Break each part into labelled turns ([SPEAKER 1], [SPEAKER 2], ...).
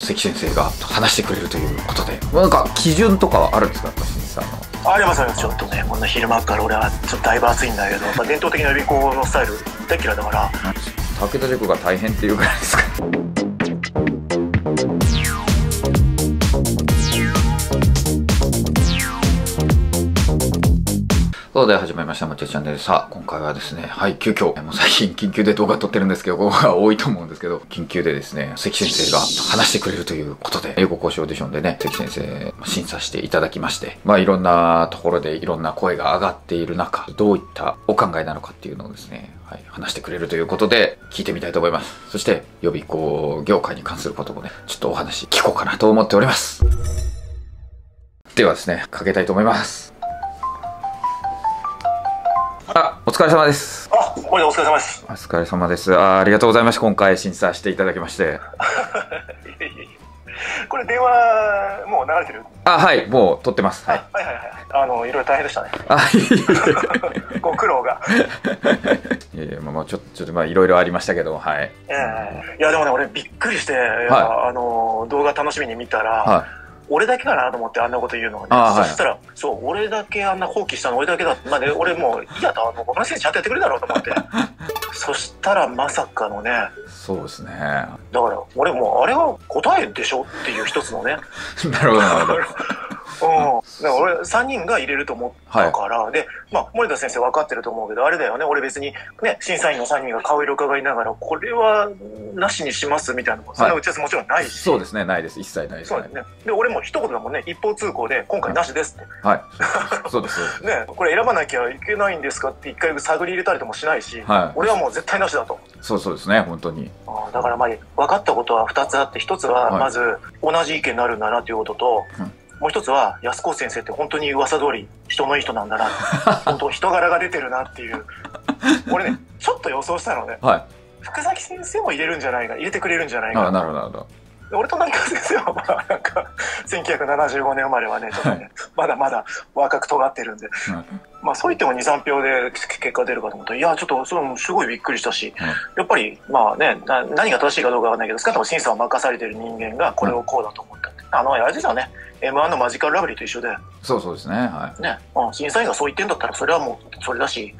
[SPEAKER 1] 関先生が話してくれるということで。なんか基準とかはあるんですか？新さんの。
[SPEAKER 2] ありますありますちょっとねこんな昼間から俺はちょっとだいぶ暑いんだけど、まあ、伝統的な予備校のスタイル大嫌いだから。
[SPEAKER 1] 武田塾が大変っていうぐらいですか？そうで始まりました、もちチャンネル。さあ、今回はですね、はい、急遽、もう最近緊急で動画撮ってるんですけど、ここが多いと思うんですけど、緊急でですね、関先生が話してくれるということで、英語講師オーディションでね、関先生、審査していただきまして、まあいろんなところでいろんな声が上がっている中、どういったお考えなのかっていうのをですね、はい、話してくれるということで、聞いてみたいと思います。そして、予備校業界に関することもね、ちょっとお話聞こうかなと思っております。ではですね、かけたいと思います。お疲れ様です。
[SPEAKER 2] あ、お疲れ様です。
[SPEAKER 1] お疲れ様です。あ、ありがとうございました。今回審査していただきまして。
[SPEAKER 2] これ電話もう流れてる？
[SPEAKER 1] あ、はい、もう撮ってます。
[SPEAKER 2] はい。はいはいはい。あの、いろいろ大変でしたね。
[SPEAKER 1] あ、い
[SPEAKER 2] い ご苦労が。
[SPEAKER 1] いやいや、まあ、ちょっと、ちょっと、まあ、いろいろありましたけど、はい。
[SPEAKER 2] ええー、いや、でもね、俺びっくりして、はい、あの、動画楽しみに見たら、はい俺だけかなと思ってあんなこと言うのがね。そしたら、そう、俺だけあんな放棄したの俺だけだ。まあね、俺もう、いいやと、この先生ちゃんとやってくれだろうと思って。そしたらまさかのね。
[SPEAKER 1] そうですね。
[SPEAKER 2] だから、俺もう、あれは答えでしょっていう一つのね。
[SPEAKER 1] なるほど、なるほど。
[SPEAKER 2] うん。だから俺、3人が入れると思ったから、はい、で、まあ、森田先生分かってると思うけど、あれだよね、俺別に、ね、審査員の3人が顔色伺いながら、これは、なしにしますみたいな、そんな打ち合わせもちろんないし。
[SPEAKER 1] そうですね、ないです。一切ないです、
[SPEAKER 2] ね。そうですね。で、俺も一言だもんね、一方通行で、今回なしですって。
[SPEAKER 1] はい。そうです。
[SPEAKER 2] ね、これ選ばなきゃいけないんですかって一回探り入れたりともしないし、はい、俺はもう絶対なしだと。
[SPEAKER 1] そうそうですね、本当に。
[SPEAKER 2] あだからまあ、分かったことは2つあって、1つは、まず、同じ意見になるんだなということと、うんもう一つは安子先生って本当に噂通り人のいい人なんだな 本当人柄が出てるなっていう俺ね ちょっと予想したのね、はい、福崎先生も入れるんじゃないか入れてくれるんじゃないか
[SPEAKER 1] あなるほどなるほど
[SPEAKER 2] 俺と成川先生はまあなんか1975年生まれはねちょっとね、はい、まだまだ若く尖ってるんで、うん、まあそう言っても23票で結果出るかと思ったらいやちょっとそれもすごいびっくりしたし、うん、やっぱりまあね何が正しいかどうかわかんないけど少なくとも審査を任されてる人間がこれをこうだと思ったって、うん、あのあれですよね M1 のマジカルラブリーと一緒で。
[SPEAKER 1] そうそうですね。はい。
[SPEAKER 2] ね。うん、審査員がそう言ってんだったら、それはもう、それだし、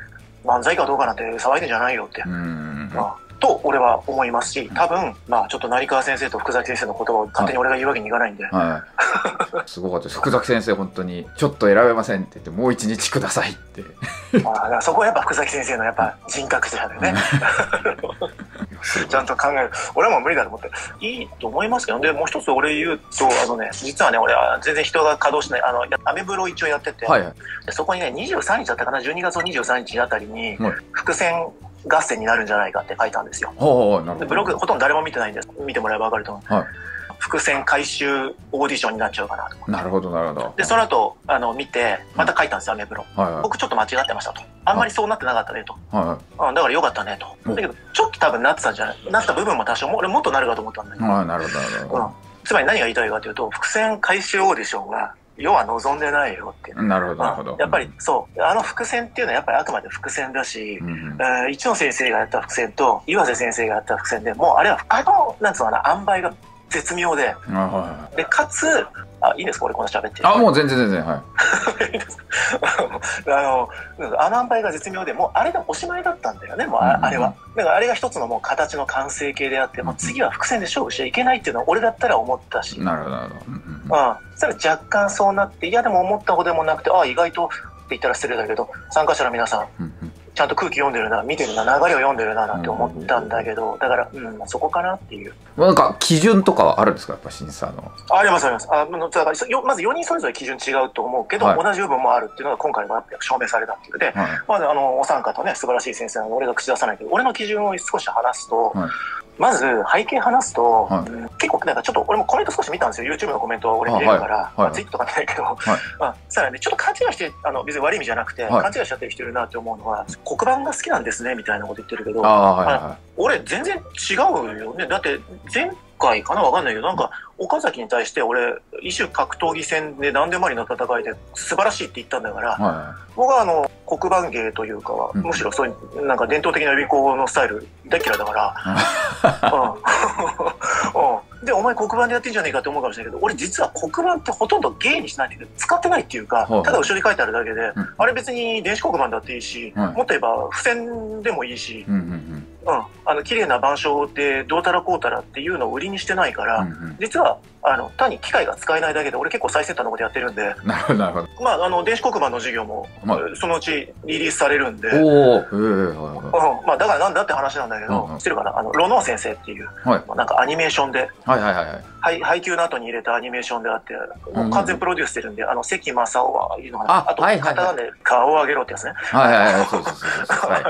[SPEAKER 2] 漫才かどうかなんて騒いでんじゃないよって。うん。まあ、と、俺は思いますし、多分、まあ、ちょっと成川先生と福崎先生の言葉を勝手に俺が言うわけにいかないんで。はい。
[SPEAKER 1] すごかったです。福崎先生、本当に、ちょっと選べませんって言って、もう一日くださいって。
[SPEAKER 2] そこはやっぱ福崎先生のやっぱ人格者でね。ちゃんと考える。俺はもう無理だと思って。いいと思いますけど、で、もう一つ俺言うと、あのね、実はね、俺は全然人が稼働しない、あの、アメブロ一応やってて、はいはい、そこにね、23日だったかな、12月の23日あたりに、伏線合戦になるんじゃないかって書いたんですよ。ブログほとんど誰も見てないんです。見てもらえばわかると思う。はい。伏線回収オーディションになっちゃうかなと
[SPEAKER 1] なるほどなるほど。
[SPEAKER 2] でその後あの見てまた書いたんですよアメブロ、はいはい、僕ちょっと間違ってましたと。あんまりそうなってなかったねと、はい。はい、だからよかったねと。だけどちょっと多分なってたんじゃないなった部分も多少俺もっとなるかと思ったんだけど、
[SPEAKER 1] はい、なるほどなるほど、うん、
[SPEAKER 2] つまり何が言いたいかというと伏線回収オーディションが要は望んでないよって
[SPEAKER 1] なるほど、なるほど。
[SPEAKER 2] やっぱり、そう、あの伏線っていうのはやっぱりあくまで伏線だし、うん、えー、一野先生がやった伏線と岩瀬先生がやった伏線でもうあれは、あの、なんつうのかな、塩梅が絶妙で、はい、でかつあいいですか？俺この喋って。
[SPEAKER 1] あもう全然全然はい。
[SPEAKER 2] あのあの塩梅が絶妙でもうあれがおしまいだったんだよねもうあ,、あれは。だからあれが一つのもう形の完成形であって、もう次は伏線で勝負しちゃいけないっていうのは俺だったら思ったし。
[SPEAKER 1] なるほどなるほど、
[SPEAKER 2] うん、そしたら若干そうなっていやでも思ったほどでもなくてああ意外とって言ったら失礼だけど参加者の皆さん、ちゃんと空気読んでるな、見てるな、流れを読んでるななんて思ったんだけど、だから、うん、そこかなっていう。
[SPEAKER 1] なんか、基準とかはあるんですか？やっぱ審査の。
[SPEAKER 2] ありますあります。あだからまず4人それぞれ基準違うと思うけど、はい、同じ部分もあるっていうのが今回は証明されたっていうで、はい、まずあの、お三方ね、素晴らしい先生の俺が口出さないけど、俺の基準を少し話すと、はいまず背景話すと、はい、結構なんかちょっと俺もコメント少し見たんですよ。YouTube のコメントは俺見れるから、はい。まあ、ツイートとか見ないけど、はい。まあ、さらにちょっと勘違いしてあの別に悪い意味じゃなくて、はい、勘違いしちゃってる人いるなって思うのは黒板が好きなんですねみたいなこと言ってるけど、はいはい、俺全然違うよね。だって前回かなわかんないけどなんか岡崎に対して俺異種格闘技戦で何でもありの戦いで素晴らしいって言ったんだから、はい、僕はあの黒板芸というかは、むしろそういうなんか伝統的な予備校のスタイル大嫌いだから、うん。うん。で、お前黒板でやってんじゃねえかって思うかもしれないけど、俺実は黒板ってほとんど芸にしないんだけど、使ってないっていうか、ただ後ろに書いてあるだけで、あれ別に電子黒板だっていいし、もっと言えば付箋でもいいし、うんうんうん。うん、あの綺麗な板書でどうたらこうたらっていうのを売りにしてないから、うんうん、実はあの単に機械が使えないだけで俺結構最先端のことやってるんで。
[SPEAKER 1] なるほどなるほど。
[SPEAKER 2] まああの電子黒板の授業も、まあ、そのうちリリースされるんで。お
[SPEAKER 1] お、
[SPEAKER 2] えー、うん、まあだからなんだって話なんだけど、うんうん、知ってるかなあのロノー先生っていう、はい、なんかアニメーションで
[SPEAKER 1] はいはいはいはい。
[SPEAKER 2] 配配給の後に入れたアニメーションであって、もう完全プロデュースしてるんで、あの、関正夫はいうのかな。ああと、はいはい、刀で顔を上げろってやつね。
[SPEAKER 1] はいはいはい、そうそうそう
[SPEAKER 2] あれ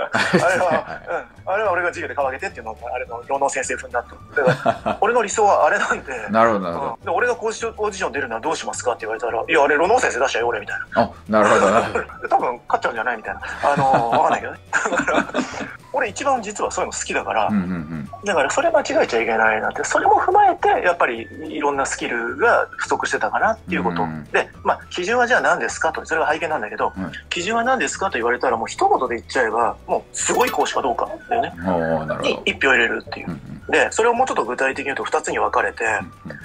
[SPEAKER 2] は、うん、あれは俺が授業で顔上げてっていうのが、あれの、ロノ先生風になってだから、俺の理想はあれなんで。
[SPEAKER 1] なるほど、なるほど。
[SPEAKER 2] で俺がオーディション出るのはどうしますか？って言われたら、いや、あれ、ロノ先生出したよ、俺、みたい
[SPEAKER 1] な。あ、なるほど、なるほど。
[SPEAKER 2] 多分、勝っちゃうんじゃない？みたいな。あのわかんないけどね。だから、俺一番実はそういうの好きだから、うんうんうん、だからそれ間違えちゃいけないなって、それも踏まえて、やっぱりいろんなスキルが不足してたかなっていうこと。うん、で、まあ、基準はじゃあ何ですかと、それが背景なんだけど、うん、基準は何ですかと言われたら、もう一言で言っちゃえば、もうすごい講師かどうかだよね。に一票入れるっていう。うんうんで、それをもうちょっと具体的に言うと2つに分かれて、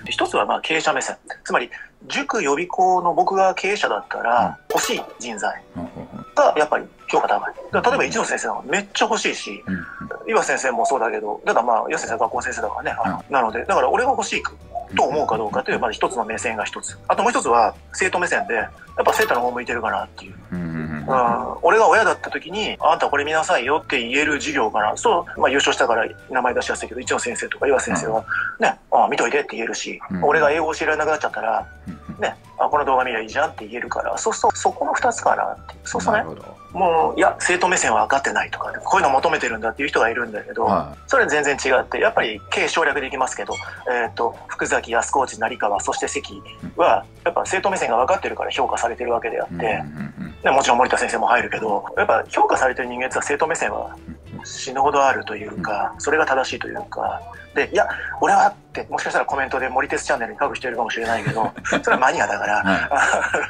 [SPEAKER 2] 1つはまあ経営者目線。つまり、塾予備校の僕が経営者だったら、欲しい人材がやっぱり評価高い。例えば一ノ先生はめっちゃ欲しいし、岩先生もそうだけど、ただまあ、岩先生は学校先生だからね。なので、だから俺が欲しいと思うかどうかという、まず一つの目線が一つ。あともう一つは、生徒目線で、やっぱ生徒の方向いてるかなっていう。うん、俺が親だった時に、あんたこれ見なさいよって言える授業かな。そう、まあ優勝したから名前出しやすいけど、一ノ先生とか岩先生は、ね、ああ、見といてって言えるし、俺が英語教えられなくなっちゃったら、ね、あ、この動画見りゃいいじゃんって言えるから、そうすると、そこの二つかなって。そうするとね、もう、いや、生徒目線は分かってないとか、こういうの求めてるんだっていう人がいるんだけど、はい、それ全然違って、やっぱり経営省略できますけど、えっ、ー、と、福崎、安河内、成川、そして関は、やっぱ生徒目線が分かってるから評価されてるわけであって、うんうんうん、もちろん森田先生も入るけど、やっぱ評価されてる人間って生徒目線は死ぬほどあるというか、それが正しいというか、で、いや、俺はって、もしかしたらコメントで森鉄チャンネルに書く人いるかもしれないけど、それはマニアだから、あ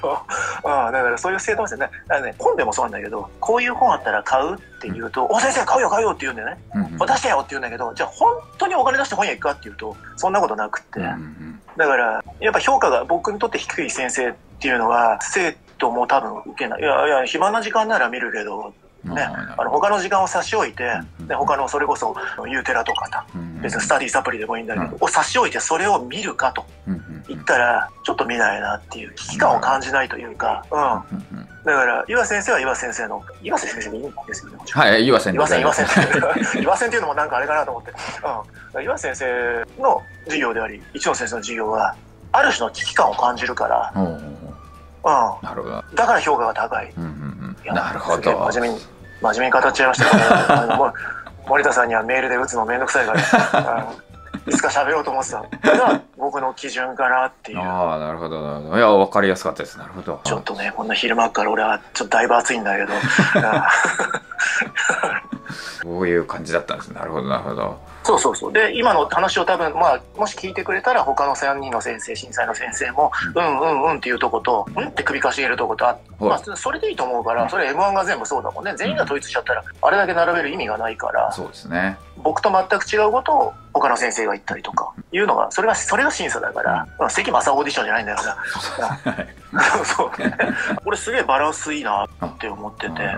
[SPEAKER 2] の、だからそういう生徒目線ね、ね、本でもそうなんだけど、こういう本あったら買うって言うと、お先生買うよ買うよって言うんだよね。うん出してよって言うんだけど、じゃあ本当にお金出して本屋行くかっていうと、そんなことなくって。だから、やっぱ評価が僕にとって低い先生っていうのは、生徒も多分受けない。いやいや、暇な時間なら見るけど、ね、あの他の時間を差し置いて、で他のそれこそユーテラとかさ、別にスタディサプリでもいいんだけど、を差し置いてそれを見るかと言ったら、ちょっと見ないなっていう危機感を感じないというか、うん。だから、岩先生は岩先生の、岩瀬先生でいいんですよね。
[SPEAKER 1] はい、岩先生。
[SPEAKER 2] 岩先岩先生。岩先っていうのもなんかあれかなと思って。うん。岩先生の授業であり、一野先生の授業は、ある種の危機感を感じるから、うん。
[SPEAKER 1] なるほど。
[SPEAKER 2] だから評価が高い。うん
[SPEAKER 1] うんうん。なるほど。
[SPEAKER 2] 真面目に。真面目に語っちゃいましたけど、あの森田さんにはメールで打つのめんどくさいからいつか喋ろうと思ってた。が僕の基準かなっていう。
[SPEAKER 1] ああなるほどなるほど。いや分かりやすかったです。なるほど。
[SPEAKER 2] ちょっとねこんな昼間から俺はちょっとだいぶ暑いんだけど。
[SPEAKER 1] そういう感じだったんです。なるほどなるほど。
[SPEAKER 2] そうそうそう。で、今の話を多分、まあ、もし聞いてくれたら、他の3人の先生、震災の先生も、うん、うんうんうんっていうとこと、うんって首かしげるとことあまあ、それでいいと思うから、それ M1 が全部そうだもんね。全員が統一しちゃったら、あれだけ並べる意味がないから。
[SPEAKER 1] そうですね。
[SPEAKER 2] 僕と全く違うことを他の先生が言ったりとか、いうのが、それが、それが審査だから、うん、関正オーディションじゃないんだから。そう。俺すげえバランスいいなって思ってて。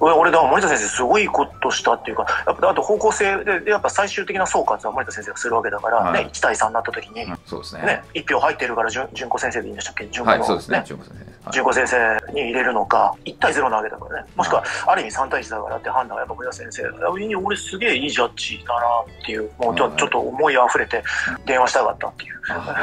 [SPEAKER 2] 俺、俺だ、森田先生すごいことしたっていうか、やっぱあと方向性で、やっぱ最終的な総括は森田先生がするわけだから、はい、ね、1対3になった時に、
[SPEAKER 1] そうですね。
[SPEAKER 2] ね、1票入ってるから純、純子先生でいいんでしたっけ？純子
[SPEAKER 1] の、はい、そうですね。純子
[SPEAKER 2] 先生。純子先生に入れるのか、1対0なわけだからね。もしくは、ある意味3対1だからって判断はやっぱ森田先生、俺すげえいいジャッジだなっていう、もうちょ,、ちょっと思い溢れて電話したかったっていう。うん、だか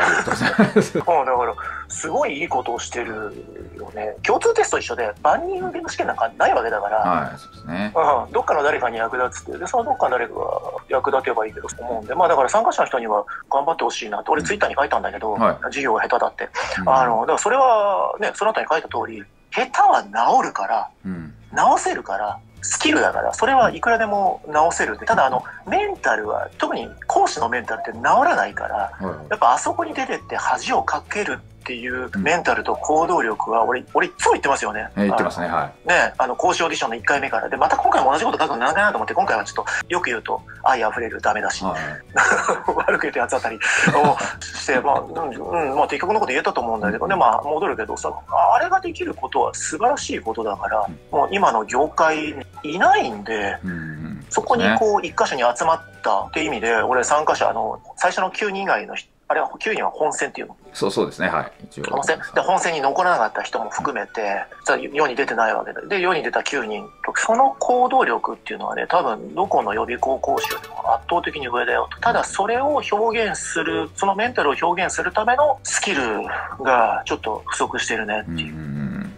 [SPEAKER 2] ら、すごいいいことをしてるよね。共通テスト一緒で、万人受けの試験なんかないわけだから、
[SPEAKER 1] はい、そうですね。
[SPEAKER 2] うん、どっかの誰かに役立つって、で、そのどっかの誰かが役立てばいいけど、思うんで、まあだから参加者の人には頑張ってほしいなって、俺ツイッターに書いたんだけど、はい、授業が下手だって。あの、だからそれはね、その後に書いた通り、下手は治るから、うん、治せるから、スキルだから、それはいくらでも直せるただ、あの、メンタルは、特に講師のメンタルって治らないから、やっぱあそこに出てって恥をかけるっっていうメンタルと行動力は、俺、俺いつも言ってますよね。
[SPEAKER 1] 言ってますね、は
[SPEAKER 2] い。ね、あの、講師オーディションの1回目から。で、また今回も同じこと書くのなんかなと思って、今回はちょっと、よく言うと、愛溢れるダメだし、はい、悪く言ってやつあたりをして、まあ、うん、まあ、的確なこと言えたと思うんだけど、で、まあ、戻るけどさ、あれができることは素晴らしいことだから、もう今の業界にいないんで、うんそこにこう、一箇所に集まったっていう意味で、俺参加者、あの、最初の9人以外の人、あれは9人は本戦っていうの？
[SPEAKER 1] そうそうですね、はい。
[SPEAKER 2] 一応。本戦。で、本戦に残らなかった人も含めて、世に出てないわけで。で、世に出た9人。その行動力っていうのはね、多分、どこの予備校講師よりも圧倒的に上だよと。ただ、それを表現する、そのメンタルを表現するためのスキルがちょっと不足してるねっていう。うん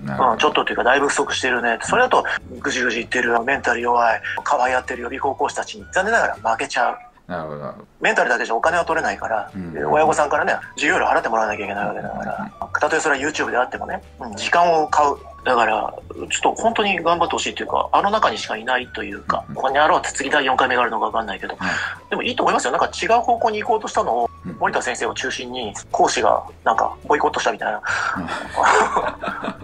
[SPEAKER 2] うん、ちょっとっていうかだいぶ不足してるね。それだと、ぐじぐじ言ってるメンタル弱い、可愛いやってる予備高校生たちに残念ながら負けちゃう。なるほど。メンタルだけじゃお金は取れないから、うん、親御さんからね、授業料払ってもらわなきゃいけないわけだから、たとえそれは YouTube であってもね、時間を買う。だから、ちょっと本当に頑張ってほしいっていうか、あの中にしかいないというか、ここにあろうって次第4回目があるのかわかんないけど、でもいいと思いますよ。なんか違う方向に行こうとしたのを、森田先生を中心に講師がなんかボイコットしたみたいな、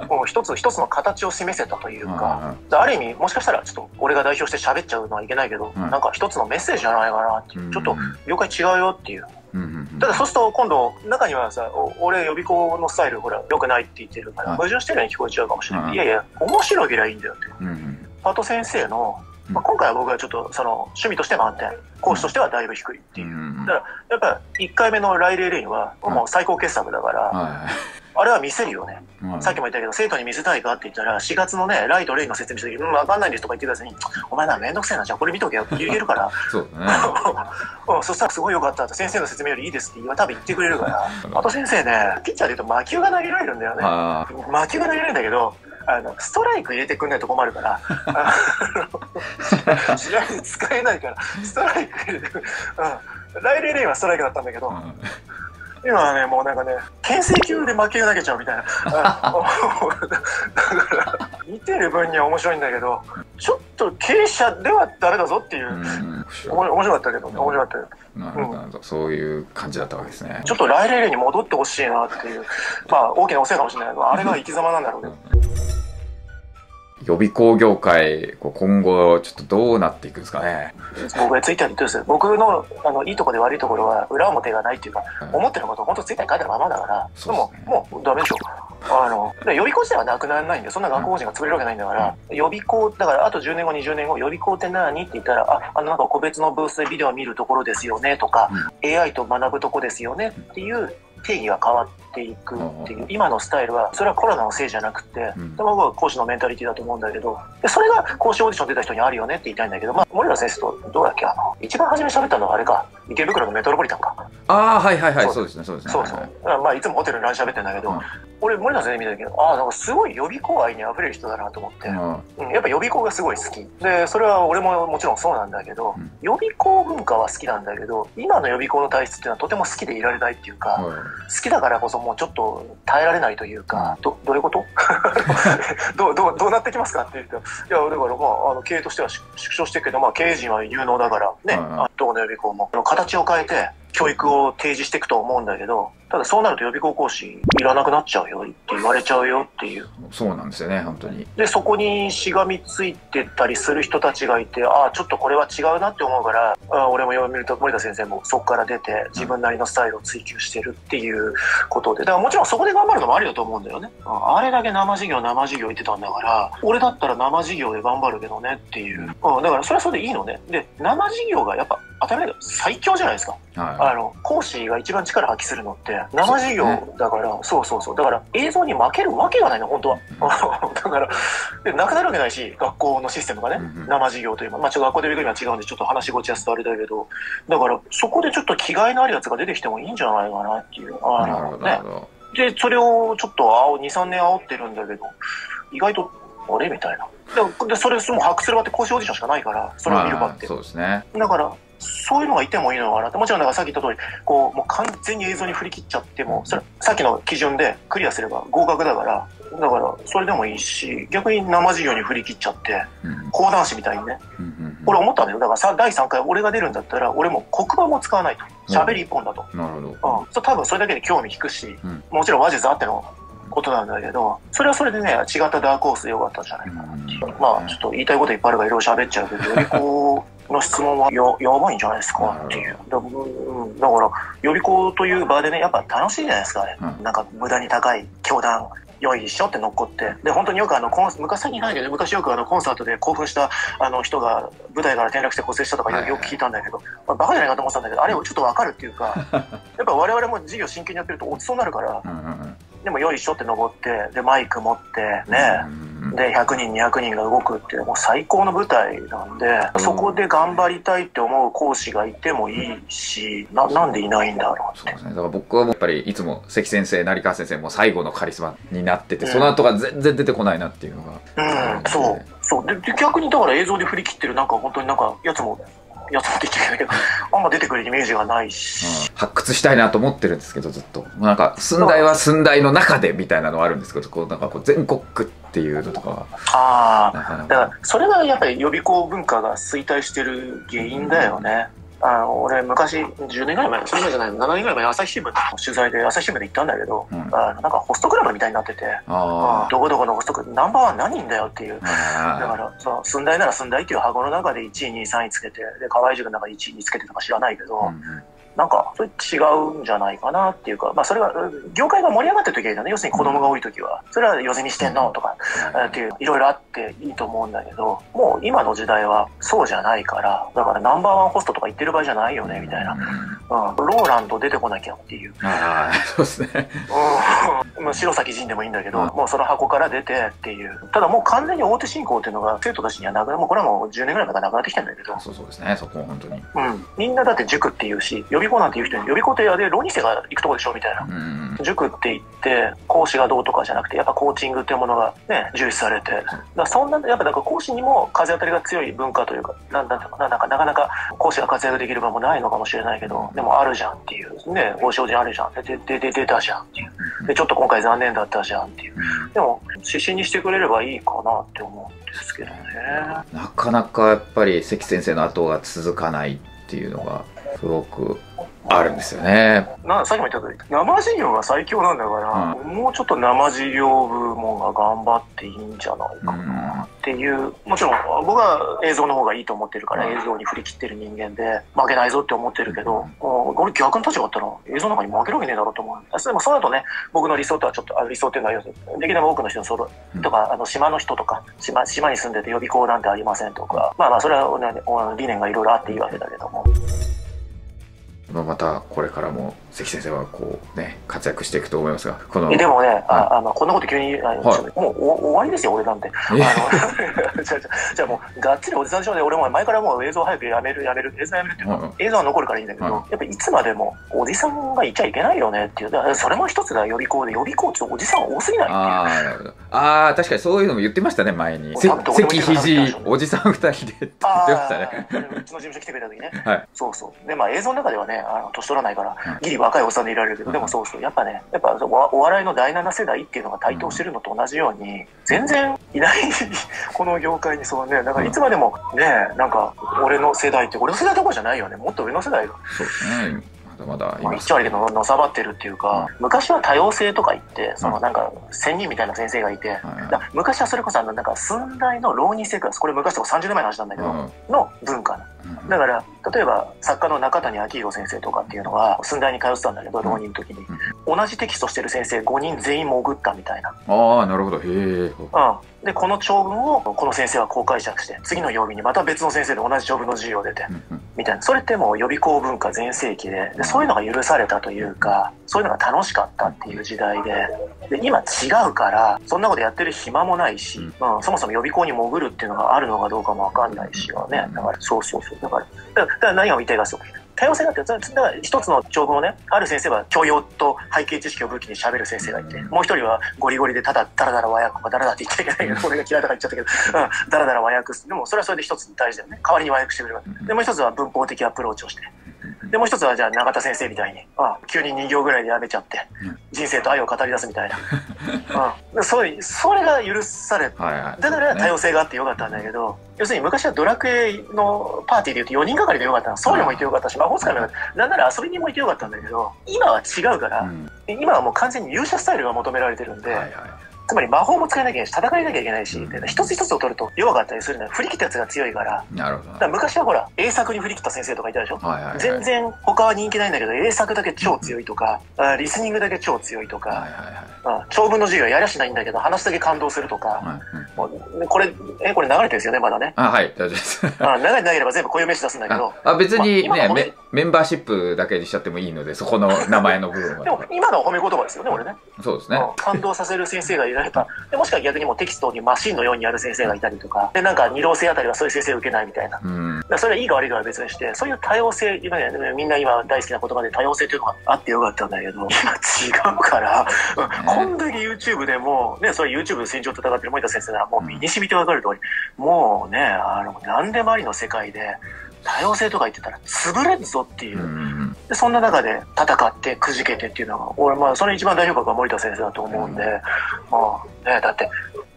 [SPEAKER 2] もう一つ一つの形を示せたというか、ある意味もしかしたらちょっと俺が代表して喋っちゃうのはいけないけど、なんか一つのメッセージじゃないかなっていう、ちょっと業界違うよっていう。ただそうすると今度中にはさ俺予備校のスタイルほら良くないって言ってるから矛盾してるように聞こえちゃうかもしれない、いやいや面白けりゃいいんだよって、パート先生のまあ、今回は僕はちょっとその趣味として満点講師としてはだいぶ低いっていう、だからやっぱり1回目のライレインはもう最高傑作だから、あれは見せるよね、さっきも言ったけど生徒に見せたいかって言ったら4月のねライとレインの説明した時うん分かんないですとか言ってくださいお前なめんどくせえなじゃあこれ見とけよって言えるから。そうだね。うん、そしたらすごいよかったって先生の説明よりいいですって言わ多分言ってくれるから。あと先生ねピッチャーで言うと魔球が投げられるんだよね。魔球が投げられるんだけどあのストライク入れてくんないと困るから。試合で使えないからストライク入れてくる、うん、ライレーレインはストライクだったんだけど、うん、今はねもうなんかね牽制球で負けが投げちゃうみたいな。だから見てる分には面白いんだけどちょっと経営者ではダメだぞっていう、うん、面白かったけど面白かったけど。
[SPEAKER 1] なるほど、うん、そういう感じだったわけですね。
[SPEAKER 2] ちょっとライレーレイに戻ってほしいなっていう、まあ大きなお世話かもしれないけど、あれが生き様なんだろうけど。
[SPEAKER 1] 予備校業界、今後、ちょっとどうなっていくんですかね。
[SPEAKER 2] 僕がツイッターで言ってるんです僕のあのいいところで悪いところは、裏表がないっていうか、うん、思ってることを本当ツイッターに書いてるままだから、でも、もうダメでしょ。あの、予備校自体はなくならないんで、そんな学校法人が潰れるわけないんだから、うん、予備校、だからあと10年後、20年後、予備校って何って言ったら、あ、あのなんか個別のブースでビデオを見るところですよねとか、うん、AI と学ぶとこですよねっていう定義が変わっていくっていう、今のスタイルは、それはコロナのせいじゃなくて、うん、僕は講師のメンタリティだと思うんだけど、でそれが講師オーディション出た人にあるよねって言いたいんだけど、まあ、森田先生とどうだっけ？あの、一番初め喋ったのはあれか、池袋のメトロポリタンか。
[SPEAKER 1] ああ、はいはいはい、そう。ですね、そうですね。
[SPEAKER 2] そうそう。まあ、いつもホテルに喋ってんだけど、うん。俺、森田先生見たけど、ああ、なんかすごい予備校愛に溢れる人だなと思って、うん、やっぱ予備校がすごい好き。で、それは俺ももちろんそうなんだけど、うん、予備校文化は好きなんだけど、今の予備校の体質っていうのはとても好きでいられないっていうか、うん、好きだからこそもうちょっと耐えられないというか、ど、どういうこと？どう、どう、どうなってきますかって言って、いや、だからまあ、あの経営としては縮小してるけど、まあ経営陣は有能だからね、どこの予備校も、形を変えて、教育を提示していくと思うんだけど、ただそうなると予備校講師いらなくなっちゃうよって言われちゃうよっていう。
[SPEAKER 1] そうなんですよね、本当に。
[SPEAKER 2] で、そこにしがみついてたりする人たちがいて、ああ、ちょっとこれは違うなって思うから、あ俺も読みると森田先生もそこから出て自分なりのスタイルを追求してるっていうことで、だからもちろんそこで頑張るのもありだと思うんだよね。あれだけ生授業生授業言ってたんだから、俺だったら生授業で頑張るけどねっていう。うん、だからそれはそれでいいのね。で、生授業がやっぱ当たり前だ最強じゃないですか。はい、あの、講師が一番力発揮するのって、生授業だから、そうそうそう。だから映像に負けるわけがないの、本当は。だから、でなくなるわけないし、学校のシステムがね、うんうん、生授業というか、まあ、ちょっと学校で勉強は違うんで、ちょっと話しごちやすとあれだけど、だから、そこでちょっと気概のあるやつが出てきてもいいんじゃないかなっていう。あのね。で、それをちょっと2、3年煽ってるんだけど、意外と、あれ？みたいな。で、それ、もう把握する場って講師オーディションしかないから、それを見る場って。
[SPEAKER 1] そうですね。
[SPEAKER 2] だから、そういうのがいてもいいのかなって。もちろん、だからさっき言った通り、こう、もう完全に映像に振り切っちゃっても、それ、さっきの基準でクリアすれば合格だから、だから、それでもいいし、逆に生授業に振り切っちゃって、講談師みたいにね。俺思ったんだよ。だからさ、第3回俺が出るんだったら、俺も黒板も使わないと。喋り一本だと。なるほど。うん。そ多分それだけで興味引くし、うん、もちろん話術あってのことなんだけど、それはそれでね、違ったダークホースでよかったんじゃないかなっていう。まあ、ちょっと言いたいこといっぱいあるからいろいろ喋っちゃうけど、予備校の質問はややばいんじゃないですかっていう。だ,、うん、だから、予備校という場でね、やっぱ楽しいじゃないですか、あれ。なんか無駄に高い教団良いっしょって残って。で、本当によくあの、昔最近ないけど、昔よくあの、コンサートで興奮したあの人が舞台から転落して骨折したとかよく聞いたんだけど、まあ、バカじゃないかと思ってたんだけど、あれをちょっとわかるっていうか、やっぱ我々も授業真剣にやってると落ちそうになるから、でもよいしょって登って、で、マイク持ってね、で、100人、200人が動くっていう、もう最高の舞台なんで、そこで頑張りたいって思う講師がいてもいいし、な、なんでいないんだろうって。そうですね。
[SPEAKER 1] だから僕はやっぱりいつも関先生、成川先生も最後のカリスマになってて、うん、その後が全然出てこないなっていうの
[SPEAKER 2] が。うん、そう。そう。で、逆にだから映像で振り切ってるなんか本当になんかやつもやつもできるけど、あんま出てくるイメージがないし、
[SPEAKER 1] うん、発掘したいなと思ってるんですけど、ずっと。なんか、寸大は寸大の中でみたいなのはあるんですけど、こう、なんかこう、全国区っていうのとかは。
[SPEAKER 2] ああ、だから、それがやっぱり予備校文化が衰退してる原因だよね。うんあの俺昔10年ぐらい前それ前じゃない7年ぐらい前朝日新聞の取材で朝日新聞で行ったんだけど、うん、あなんかホストクラブみたいになっててどこどこのホストクラブナンバーワン何人だよっていう。だからそう寸大なら寸大っていう箱の中で1位2位3位つけてで河合塾の中で1位2位つけてとか知らないけど、うんなんか、それ違うんじゃないかなっていうか、まあそれは、業界が盛り上がってる時はね、要するに子供が多い時は、それは寄せにしてんの？とか、っていう、いろいろあっていいと思うんだけど、もう今の時代はそうじゃないから、だからナンバーワンホストとか言ってる場合じゃないよね、みたいな。うん。ローランド出てこなきゃっていう。
[SPEAKER 1] ああ、そうですね。
[SPEAKER 2] うん。まあ、白崎仁でもいいんだけど、もうその箱から出てっていう。ただもう完全に大手進行っていうのが生徒たちにはなくなもうこれはもう10年ぐらい前からなくなってきてるんだけど。
[SPEAKER 1] そうそうですね、そこは本当に。
[SPEAKER 2] うん。みんなだって塾っていうし、予備校なんていう人に予備校ってあれ浪人生が行くとこでしょみたいな、うん、塾って言って講師がどうとかじゃなくてやっぱコーチングっていうものがね重視されてだそんなやっぱなんか講師にも風当たりが強い文化というかなんなんていうかななんかなかなか講師が活躍できる場もないのかもしれないけどでもあるじゃんっていうねご精進あるじゃんででで出たじゃんっていうでちょっと今回残念だったじゃんっていう。でも指針にしてくれればいいかなって思うんですけどね。
[SPEAKER 1] なかなかやっぱり関先生の後が続かないっていうのがすごくあるんですよね。
[SPEAKER 2] なさっきも言った通り、生事業が最強なんだから、うん、もうちょっと生事業部門が頑張っていいんじゃないかなっていう、うん、もちろん僕は映像の方がいいと思ってるから、映像に振り切ってる人間で、負けないぞって思ってるけど、うん、俺逆の立場だったら映像の中に負けるわけねえだろうと思う。でもその後ね、僕の理想とはちょっと、あ理想っていうのは要するに、できれば多くの人のその、とか、あの、島の人とか、島、島に住んでて予備校なんてありませんとか、まあまあ、それは、ね、理念がいろいろあっていいわけだけども。
[SPEAKER 1] まあ、またこれからも関先生はこうね活躍していくと思いますが
[SPEAKER 2] このでもね、ああのこんなこと急にあ、はい、もう終わりですよ俺なんて、あの じゃじゃもうがっつりおじさんでしょうね。俺も前からもう映像早くやめるやめる映像やめるっていうか、うん、映像は残るからいいんだけど、うん、やっぱいつまでもおじさんがいちゃいけないよねっていう。だからそれも一つが予備校で予備校っておじさん多すぎないっていう。あ
[SPEAKER 1] あ確かにそういうのも言ってまし
[SPEAKER 2] た
[SPEAKER 1] ね前に。関肘おじさん二人でって言ってましたね。
[SPEAKER 2] うちの事務所来てくれた時ね、はい、そうそう。でまあ映像の中ではねあの年取らないから、ギリ若いおっさんでいられるけど、でもそうそう、やっぱね、やっぱお笑いの第7世代っていうのが台頭してるのと同じように、全然いない この業界にそうね、だからいつまでもね、なんか、俺の世代って、俺の世代どころじゃないよね、もっと上の世代が。
[SPEAKER 1] そうですね。まだまだ
[SPEAKER 2] います、まあ、1割でののさばってるっていうか、うん、昔は多様性とか言って、そのなんか、仙人みたいな先生がいて、うん、昔はそれこそなんか寸大の浪人生活、これ昔とか30年前の話なんだけど、うん、の文化。だから、例えば作家の中谷昭弘先生とかっていうのは寸大に通ってたんだけど浪人の時に、同じテキストしてる先生5人全員潜ったみたいな。
[SPEAKER 1] ああなるほど。へえ、
[SPEAKER 2] うん、でこの長文をこの先生は公開釈して次の曜日にまた別の先生で同じ長文の授業出て、みたいな。それってもう予備校文化全盛期ででそういうのが許されたというかそういうのが楽しかったっていう時代でで今違うからそんなことやってる暇もないし、うん、そもそも予備校に潜るっていうのがあるのかどうかも分かんないしはねだからそうそうそうだからだから何が言いたいかそう多様性だって、だから一つの長文をね、ある先生は教養と背景知識を武器に喋る先生がいて、もう一人はゴリゴリでただ、だらだら和訳、だらだって言っちゃいけないけど、俺が嫌いだから言っちゃったけど、うん、だらだら和訳す。でもそれはそれで一つ大事だよね。代わりに和訳してくれる。で、もう一つは文法的アプローチをして。で、もう一つはじゃあ永田先生みたいに、あ急に2行ぐらいでやめちゃって、人生と愛を語り出すみたいな。うん、そうそれが許され、はいはい、だから多様性があってよかったんだけど、要するに昔はドラクエのパーティーで言うと4人がかりでよかったの。僧侶もいてよかったし、魔法使いもよかった。なんなら遊び人もいてよかったんだけど、今は違うから、うん、今はもう完全に勇者スタイルが求められてるんで、はいはいつまり魔法も使えなきゃいけないし、戦いなきゃいけないし、うん、一つ一つを取ると弱かったりするのは振り切ったやつが強いから。
[SPEAKER 1] なるほど。
[SPEAKER 2] だ昔はほら、英作に振り切った先生とかいたでしょ、はいはいはい、全然他は人気ないんだけど、英作だけ超強いとか、うん、リスニングだけ超強いとか、はいはいはい、長文の授業やりゃしないんだけど、話だけ感動するとか、はいうん、これ、え、これ流れてるんですよね、まだね。
[SPEAKER 1] あ、はい、大丈夫です。
[SPEAKER 2] あ流れてなければ全部固有名詞出すんだけど。
[SPEAKER 1] あ、別にね、まあ、メ、メンバーシップだけにしちゃってもいいので、そこの名前の部分は。
[SPEAKER 2] でも、今の褒め言葉ですよね、俺ね。
[SPEAKER 1] そうですね。
[SPEAKER 2] 感動させる先生がいられた。でもしかは逆にもテキストにマシンのようにやる先生がいたりとか、で、なんか二浪性あたりはそういう先生を受けないみたいな。うん、それはいいか悪いかは別にして、そういう多様性、今ね、みんな今大好きな言葉で多様性というのがあってよかったんだけど、今違うから、こんだけ YouTube でも、ね、それ YouTube で戦場戦ってる森田先生ならもう身に染みてわかる通り、もうね、あの、何でもありの世界で、多様性とか言ってたら潰れるぞっていう。でそんな中で戦ってくじけてっていうのは、俺まあその一番代表格は森田先生だと思うんで、まあね、だって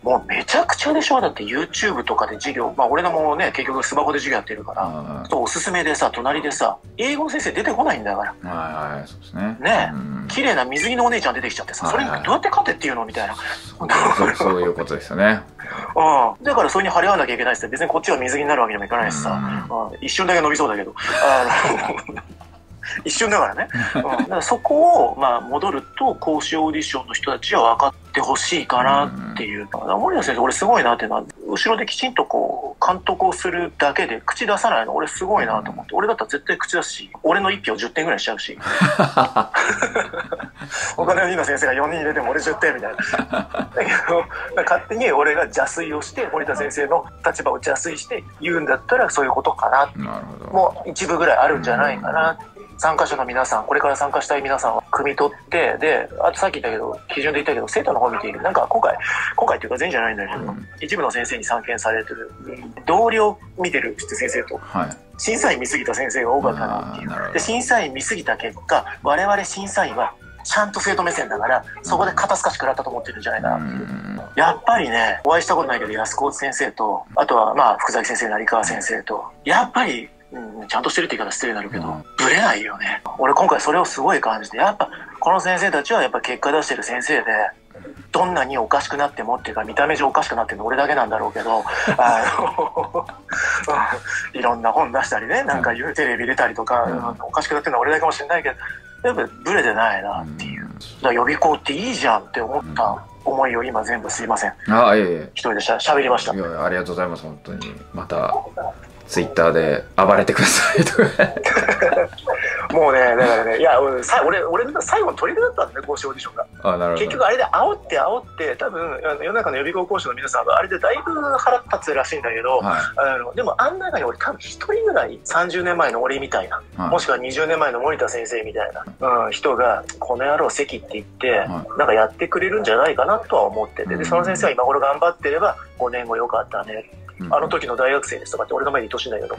[SPEAKER 2] もうめちゃくちゃでしょだって YouTube とかで授業、まあ俺のもね、結局スマホで授業やってるから、そうおすすめでさ、隣でさ、英語の先生出てこないんだから。
[SPEAKER 1] はいはい、そうですね。
[SPEAKER 2] ね綺麗な水着のお姉ちゃん出てきちゃってさ、それにどうやって勝てっていうのみたいな。
[SPEAKER 1] そういうことですよね。
[SPEAKER 2] うん。だからそれに張り合わなきゃいけないっす別にこっちは水着になるわけにもいかないしさ、うん、一瞬だけ伸びそうだけど。あの一瞬だからね。うん、だからそこを、まあ、戻ると、講師オーディションの人たちは分かってほしいかなっていう。うん、森田先生、俺すごいなっていうのは、後ろできちんとこう、監督をするだけで口出さないの、俺すごいなと思って。俺だったら絶対口出すし、俺の1票10点ぐらいしちゃうし。他の4人の先生が4人入れても俺10点みたいな。だけど、勝手に俺が邪推をして、森田先生の立場を邪推して言うんだったらそういうことかな。な。もう一部ぐらいあるんじゃないかな。参加者の皆さん、これから参加したい皆さんを汲み取って、で、あとさっき言ったけど、基準で言ったけど、生徒の方見ている。なんか今回、今回っていうか全じゃないんだけど、うん、一部の先生に参見されてる、同僚見てる。って先生と、はい、審査員見すぎた先生が多かったなっていう。で、審査員見すぎた結果、我々審査員はちゃんと生徒目線だから、そこで肩透かし食らったと思ってるんじゃないかなっていう。やっぱりね、お会いしたことないけど、安河先生と、あとはまあ、福崎先生、成川先生と、やっぱりうん、ちゃんとしてるって言い方失礼になるけど、うん、ブレないよね。俺今回それをすごい感じて、やっぱこの先生たちはやっぱ結果出してる先生で、どんなにおかしくなってもっていうか、見た目上おかしくなってるの俺だけなんだろうけど、あの、いろんな本出したりね、なんかテレビ出たりとか、うん、おかしくなってるのは俺だけかもしれないけど、やっぱブレてないなっていう。だ予備校っていいじゃんって思った思いを今全部すいません。
[SPEAKER 1] ああ、いえいえ。
[SPEAKER 2] 一人でしゃ喋りました。
[SPEAKER 1] いや、ありがとうございます、本当に。また、ツイッターで暴れてください。と か
[SPEAKER 2] もうね、だからね、いや、俺、俺、俺の最後の取り出だったんだね、講師オーディションが。あなるほど。結局あれで煽って煽って、多分、世の中の予備校講師の皆さんは、あれでだいぶ腹立つらしいんだけど、はい、あのでも、あん中に俺多分一人ぐらい、30年前の俺みたいな、はい、もしくは20年前の森田先生みたいな、うん、人が、この野郎席って言って、はい、なんかやってくれるんじゃないかなとは思ってて、で、その先生は今頃頑張ってれば、5年後よかったねあの時の大学生ですとかって俺の前に愛しいんだけど、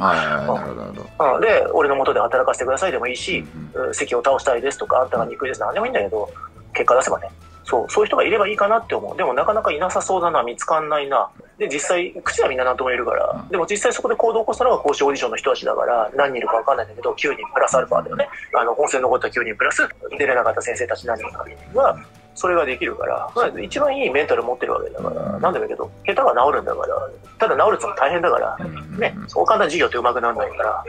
[SPEAKER 2] で、俺の元で働かせてくださいでもいいし、席を倒したいですとか、あんたが憎いです、何でもいいんだけど、結果出せばね、そう、そういう人がいればいいかなって思う。でもなかなかいなさそうだな、見つかんないな。で、実際、口はみんな何とも言えるから、でも実際そこで行動を起こしたのが講師オーディションの人たちだから、何人いるか分かんないんだけど、9人プラスアルファだよね。あの、本戦残った9人プラス、出れなかった先生たち何人かは、それができるから、まあ、一番いいメンタル持ってるわけだから、なんでもいいけど、下手が治るんだから、ただ治るっても大変だから、ね、そう簡単に授業ってうまくならないから、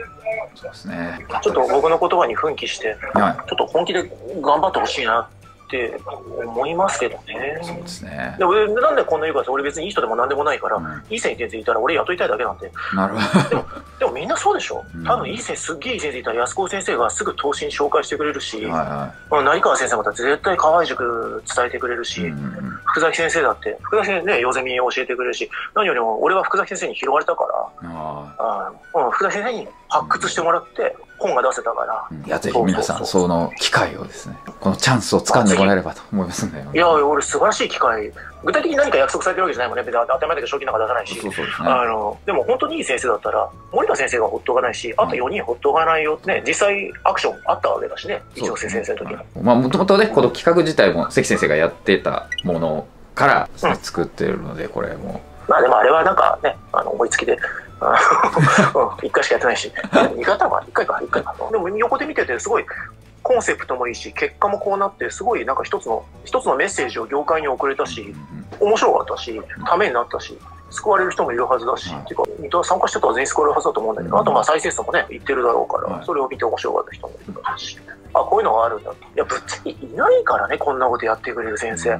[SPEAKER 1] そうですね。
[SPEAKER 2] ちょっと僕の言葉に奮起して、ちょっと本気で頑張ってほしいなって思いますけどね。
[SPEAKER 1] そうですね。
[SPEAKER 2] で俺、なんでこんな言うかって、俺別にいい人でもなんでもないから、うん、いい先生いたら俺雇いたいだけなんで。
[SPEAKER 1] なるほど。
[SPEAKER 2] でも、でもみんなそうでしょ、うん、多分いい先生、すっげえいい先生いたら安子先生がすぐ投資に紹介してくれるし、はいはい、成川先生また絶対河合塾伝えてくれるし、うんうん、福崎先生だって、福崎先生ね、ヨゼミ教えてくれるし、何よりも俺は福崎先生に拾われたから、ああうん、福崎先生に発掘してもらって、本が出せたから。
[SPEAKER 1] いや、ぜひ皆さん、その機会をですね、このチャンスを掴んでもらえればと思いますね。
[SPEAKER 2] いや、俺素晴らしい機会。具体的に何か約束されてるわけじゃないもんね。別に当たり前だけど賞金なんか出さないし。そうそうですね。あの、でも本当にいい先生だったら、森田先生がほっとかないし、あと4人ほっとかないよってね、実際アクションあったわけだしね。一応先生の時に。
[SPEAKER 1] まあ、もともとね、この企画自体も関先生がやってたものから、ね、作ってるので、これも。
[SPEAKER 2] まあでもあれはなんかね、あの思いつきで、一回しかやってないし、二型は一回か、一回か。でも横で見てて、すごい、コンセプトもいいし、結果もこうなって、すごいなんか一つの、一つのメッセージを業界に送れたし、面白かったし、ためになったし、救われる人もいるはずだし、っていうか、参加した人は全員救われるはずだと思うんだけど、あとまあ再生数もね、いってるだろうから、それを見て面白かった人もいるだろうし、あ、こういうのがあるんだと。いや、ぶっちゃけいないからね、こんなことやってくれる先生。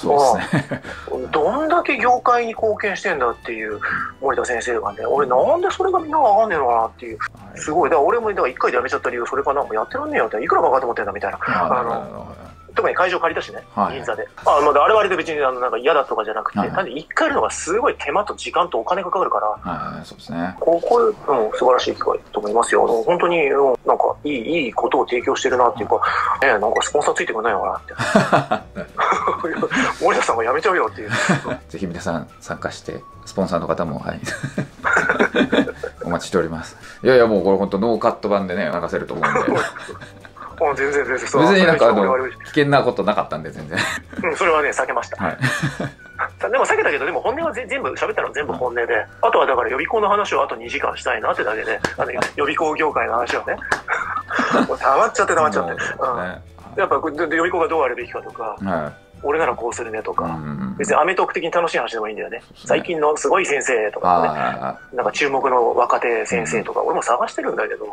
[SPEAKER 1] そうですね。
[SPEAKER 2] どんだけ業界に貢献してんだっていう森田先生がね、俺なんでそれがみんなわかんねえのかなっていう。すごい。だから俺も、だから一回で辞めちゃった理由、それかな、もうやってらんねえよって、いくらバカと思ってんだみたいな。あの、特に会場借りたしね、はい、銀座で。あ、まあ、あれはあれで別にあのなんか嫌だとかじゃなくて、はい、単に一回やるのがすごい手間と時間とお金かかるから、
[SPEAKER 1] はい、そうですね。
[SPEAKER 2] こう、こういう、うん、素晴らしい機会と思いますよ。本当に、うん、なんか、いい、いいことを提供してるなっていうか、ね、なんかスポンサーついてくんないのかなって。森田さんがやめちゃうよっていう。
[SPEAKER 1] ぜひ皆さん参加して、スポンサーの方も、はい。お待ちしております。いやいや、もうこれ本当ノーカット版でね、流せると思うんで。
[SPEAKER 2] あ全然全然別
[SPEAKER 1] になんかあの危険なことなかったんで全然。
[SPEAKER 2] うんそれはね避けました、はい。でも避けたけど、でも本音は全部、喋ったのは全部本音で、あとはだから予備校の話をあと2時間したいなってだけで、あの予備校業界の話をね、もうたまっちゃってたまっちゃって。うん、やっぱ予備校がどうあるべきかとか、はい俺ならこうするねとか、別にアメトーク的に楽しい話でもいいんだよね。最近のすごい先生とかね、なんか注目の若手先生とか、俺も探してるんだけど、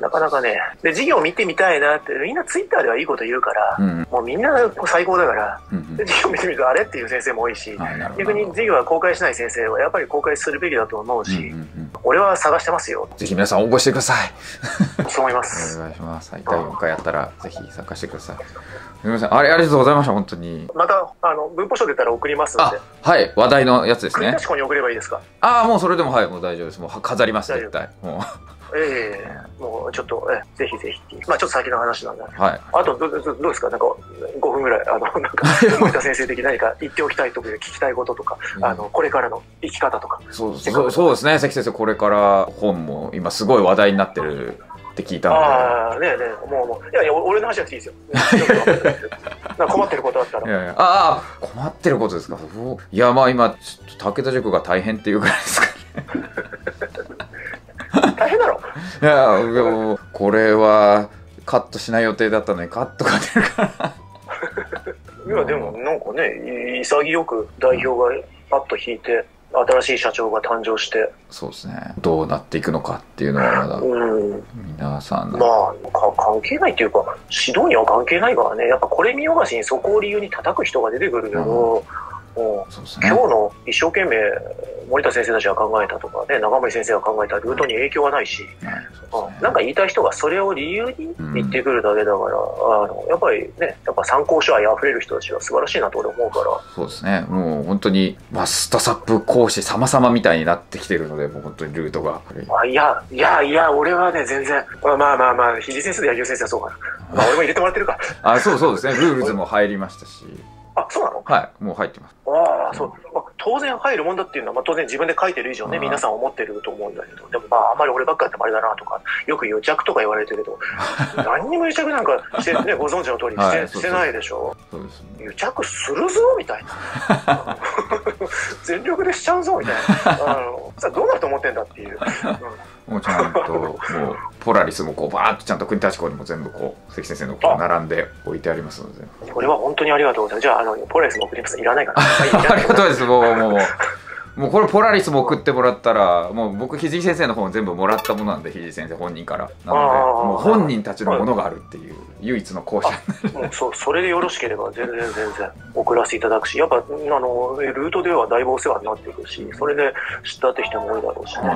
[SPEAKER 2] なかなかね、で、授業見てみたいなって、みんなツイッターではいいこと言うから、もうみんな最高だから、で授業見てみるとあれっていう先生も多いし、逆に授業は公開しない先生はやっぱり公開するべきだと思うし、俺は探してますよ。
[SPEAKER 1] ぜひ皆さん応募してください。
[SPEAKER 2] そう思います。
[SPEAKER 1] お願いします。第4回やったら、ぜひ参加してください。すみません。あれ、ありがとうございました、本当に。
[SPEAKER 2] また、あの、文法書出たら送りますので。
[SPEAKER 1] はい、話題のやつですね。
[SPEAKER 2] 国に送ればいいですか？
[SPEAKER 1] ああ、もうそれでも、はい、もう大丈夫です。もう飾ります、絶対。もう。
[SPEAKER 2] ええー、もうちょっと、えぜひぜひまあちょっと先の話なんで。はい。あとど、どどうですか？なんか、5分ぐらい、あの、なんか、森田先生的何か言っておきたいとか、聞きたいこととか、あの、これからの生き方とか。
[SPEAKER 1] そうそうそうですね、関先生、これから本も今すごい話題になってるって聞いた。あ
[SPEAKER 2] あ、ねえねえ、もう、もう、いやいや、俺の話はていいですよ。困ってることだったら。いやいや
[SPEAKER 1] ああ、困ってることですか？いや、まあ今、ちょっと武田塾が大変っていうぐらいですかね。いや、でも、これは、カットしない予定だったのに、カットが出るから。
[SPEAKER 2] いや、でも、なんかね、潔く代表がパッと引いて、新しい社長が誕生して。
[SPEAKER 1] そうですね。どうなっていくのかっていうのはまだ、うん、皆さん
[SPEAKER 2] まあ関係ないっていうか指導には関係ないからね。やっぱこれ見よがしにそこを理由に叩く人が出てくるけど、うんもう、ね、今日の一生懸命森田先生たちが考えたとかね長森先生が考えたルートに影響はないし、うん、なんか言いたい人がそれを理由に言ってくるだけだから、うん、あのやっぱりねやっぱ参考書愛あふれる人たちは素晴らしいなと俺思うから。
[SPEAKER 1] そうですね。もう本当にまあスタサプ講師様々みたいになってきてるのでもう本当にルートが。
[SPEAKER 2] あいやいやいや俺はね全然まあまあまあまあ肘井先生と野球先生はそうかなまあ俺も入れてもらってるか
[SPEAKER 1] あそうそうですねルールズも入りましたし
[SPEAKER 2] あ、そうなの？
[SPEAKER 1] はい、もう入ってます。
[SPEAKER 2] ああ、そう。まあ、当然入るもんだっていうのは、まあ、当然自分で書いてる以上ね、皆さん思ってると思うんだけど、でもまあ、あんまり俺ばっかやってもあれだなとか、よく癒着とか言われてるけど、何にも癒着なんかして、ね、ご存知の通りしてはい、してないでしょ？そうです、ね、癒着するぞみたいな。全力でしちゃうぞみたいな。あのさどうなると思ってんだっていう。うん
[SPEAKER 1] もうちゃんと、もう、ポラリスもこう、バーっとちゃんと国立校にも全部こう、関先生のこう、並んで置いてありますので。
[SPEAKER 2] これは本当にありがとうございます。じゃあ、あの、ポラリスも送ります。いらないかな。
[SPEAKER 1] ありがとうです、もう、もう。もうこれポラリスも送ってもらったらもう僕肘先生の本全部もらったものなんで肘先生本人から。なのでもう本人たちのものがあるっていう唯一の校舎
[SPEAKER 2] もうそそれでよろしければ全然全然送らせていただくしやっぱあのルートではだいぶお世話になっていくしそれで知ったって人も多いだろうしね、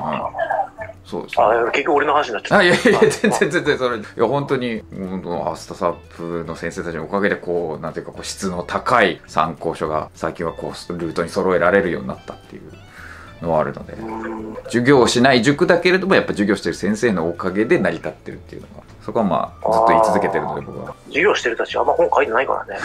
[SPEAKER 2] そうです、ね、あ結局俺の話になっちゃった。
[SPEAKER 1] いやいや全然全然それ、いや本当に、本当アスタサップの先生たちのおかげで、こう、なんていうか、こう質の高い参考書が、最近はこう、ルートに揃えられるようになったっていうのはあるので、授業をしない塾だけれどもやっぱ授業してる先生のおかげで成り立ってるっていうのが。そこはまあずっと言い続けてるので僕は。
[SPEAKER 2] 授業してる人たちあんま本書いてないからね。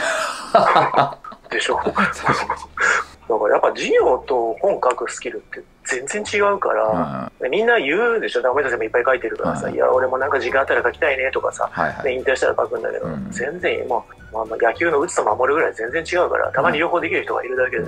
[SPEAKER 2] でしょ。だからやっぱ授業と本書くスキルって全然違うから、うん、みんな言うでしょ、俺たちもいっぱい書いてるからさ、うん、いや、俺もなんか時間あったら書きたいねとかさ、はいはい、引退したら書くんだけど、うん、全然もう、まあ、野球の打つと守るぐらい全然違うから、たまに両方できる人がいるだけで、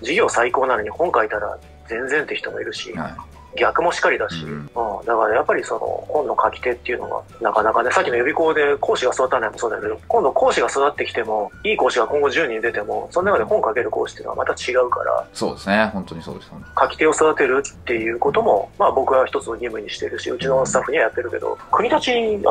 [SPEAKER 2] 授業最高なのに本書いたら全然って人もいるし、はい。逆もしかりだし、うん、うん、だからやっぱりその本の書き手っていうのがなかなかねさっきの予備校で講師が育たないもそうだけど今度講師が育ってきてもいい講師が今後10人出てもその中で本書ける講師っていうのはまた違うから
[SPEAKER 1] そうですね。本当にそうです。
[SPEAKER 2] 書き手を育てるっていうこともまあ僕は一つの義務にしてるしうちのスタッフにはやってるけど国立あ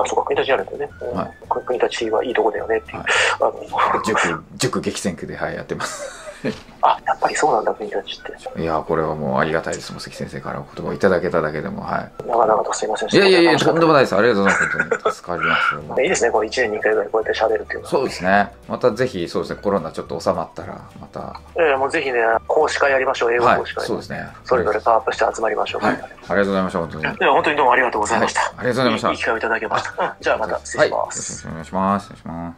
[SPEAKER 2] そうか国立あるんだよね、はい、国立はいいとこだよねっていう、はい、あ
[SPEAKER 1] の塾塾激戦区ではいやってます
[SPEAKER 2] あ、やっぱりそうなんだ、国立って。
[SPEAKER 1] いや、これはもうありがたいです。も関先生からお言葉いただけただけでも、は
[SPEAKER 2] い。長々とすいませんい
[SPEAKER 1] やいやいや、とんでもないです。ありがとうございます。本当に助かりま
[SPEAKER 2] す。いいですね、この1年に1回ぐらいこうやって喋るっていうのは。
[SPEAKER 1] そうですね。またぜひ、そうですね、コロナちょっと収まったら、また。
[SPEAKER 2] ええもうぜひね、講師会やりましょう、英語講師会。はい、
[SPEAKER 1] そうですね。
[SPEAKER 2] それぞれパワーアップして集まりましょう。
[SPEAKER 1] はい。ありがとうございました、本当に。いや、
[SPEAKER 2] 本当にどうもありがとうございました。あ
[SPEAKER 1] りがとうございました。
[SPEAKER 2] いい機会をいただきました。じゃあまた失礼します。
[SPEAKER 1] よろしくお願いします。お願いしま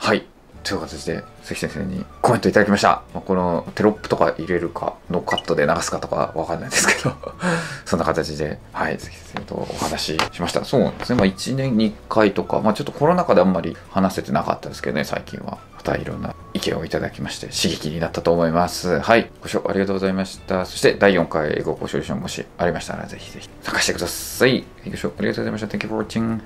[SPEAKER 1] す。はい。という形で関先生にコメントいただきました、まあ、このテロップとか入れるかノーカットで流すかとかわかんないですけど。そんな形ではい関先生とお話ししました。そうなんですね。まあ1年に1回とか。まあちょっとコロナ禍であんまり話せてなかったですけどね最近は。またいろんな意見をいただきまして刺激になったと思います。はい。ご視聴ありがとうございました。そして第4回英語講師オーディションもしありましたらぜひぜひ参加してください。ご視聴ありがとうございました。Thank you for watching.